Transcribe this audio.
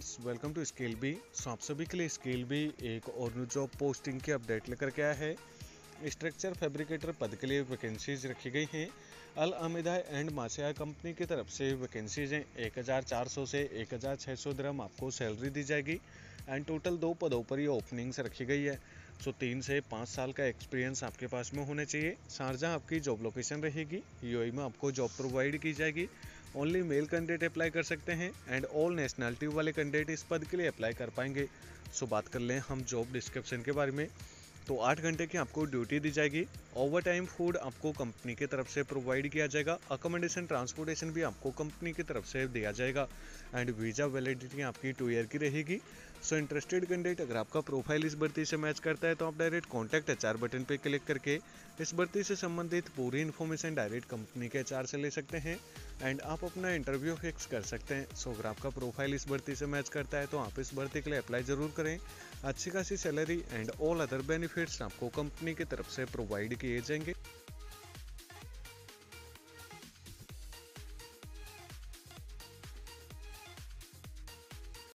To scale B so आप सभी के लिए स्केल बी एक और न्यू जॉब पोस्टिंग की अपडेट लेकर के आया है। स्ट्रक्चर फैब्रिकेटर पद के लिए वैकेंसीज रखी गई हैं। अल अमिदा एंड मासिया कंपनी की तरफ़ से वैकेंसीज हैं। 1400 से 1600 दरम आपको सैलरी दी जाएगी। एंड टोटल दो पदों पर ये ओपनिंग्स रखी गई है। सो तीन से पाँच साल का एक्सपीरियंस आपके पास में होना चाहिए। शारजा आपकी जॉब लोकेशन रहेगी। यूएई में आपको जॉब प्रोवाइड की जाएगी। ओनली मेल कैंडिडेट अप्लाई कर सकते हैं एंड ऑल नेशनैलिटी वाले कैंडिडेट इस पद के लिए अप्लाई कर पाएँगे। सो बात कर लें हम जॉब डिस्क्रिप्शन के बारे में। तो आठ घंटे की आपको ड्यूटी दी जाएगी। ओवर टाइम फ़ूड आपको कंपनी की तरफ़ से प्रोवाइड किया जाएगा। अकोमोडेशन ट्रांसपोर्टेशन भी आपको कंपनी की तरफ़ से दिया जाएगा। एंड वीज़ा वैलिडिटी आपकी टू ईयर की रहेगी। सो इंटरेस्टेड कैंडिडेट अगर आपका प्रोफ़ाइल इस भर्ती से मैच करता है तो आप डायरेक्ट कॉन्टैक्ट एच बटन पर क्लिक करके इस भर्ती से संबंधित पूरी इन्फॉर्मेशन डायरेक्ट कंपनी के एच से ले सकते हैं। एंड आप अपना इंटरव्यू फिक्स कर सकते हैं। सो अगर आपका प्रोफ़ाइल इस भर्ती से मैच करता है तो आप इस भर्ती के लिए अप्लाई ज़रूर करें। अच्छी खासी salary and all other benefits आपको कंपनी की तरफ़ से प्रोवाइड किए जाएँगे।